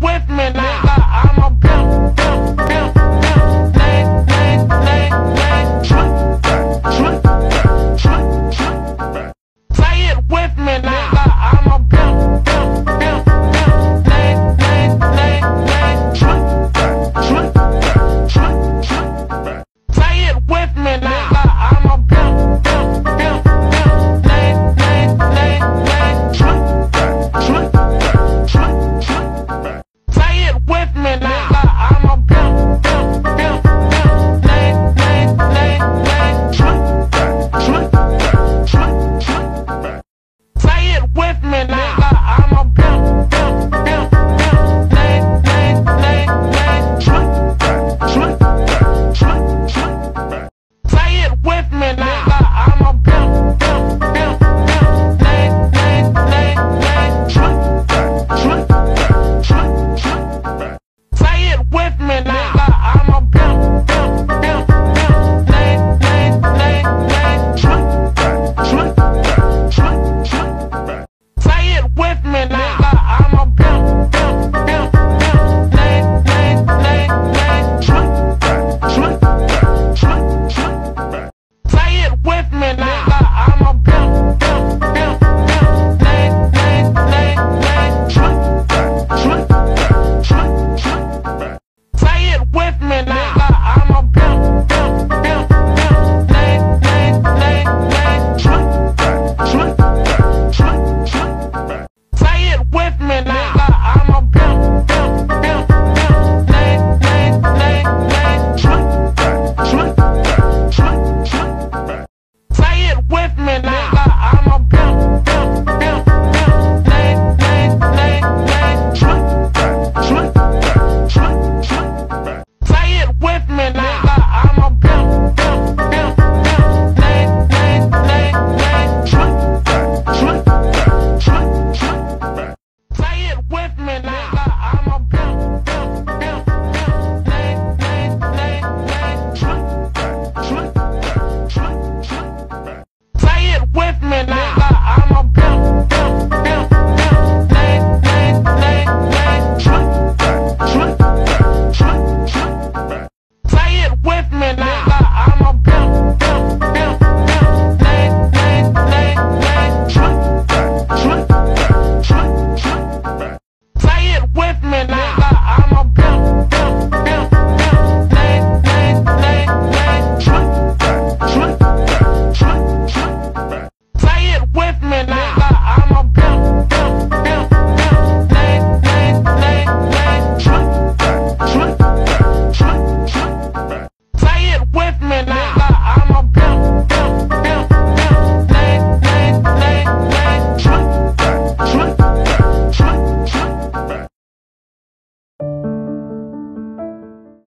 with me now. Nigga, I'm a pimp, pimp, pimp, pimp. Name, Say it with me now. with me now.